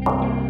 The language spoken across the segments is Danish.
you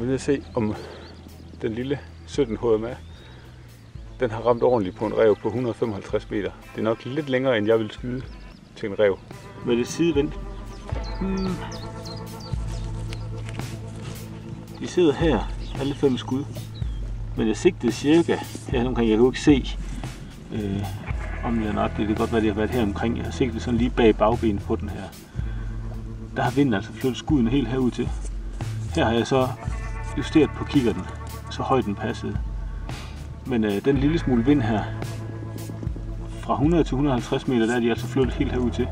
skal vi ned og se, om den lille 17 HMA, den har ramt ordentligt på en rev på 155 meter. Det er nok lidt længere, end jeg vil skyde til en rev. Med det sidevendt. Hmm. De sidder her, alle fem skud. Men jeg sigtede cirka her omkring. Jeg kan jo ikke se, øh, om det nok. Det kan godt være, det har været her omkring. Jeg har sigtet sådan lige bag bagbenet på den her. Der har vinden altså flyttet skuden helt herud til. Her har jeg så justeret på kikkerten, så højt den passede. Men øh, den lille smule vind her, fra 100 til 150 meter, der er de altså flyttet helt herud til.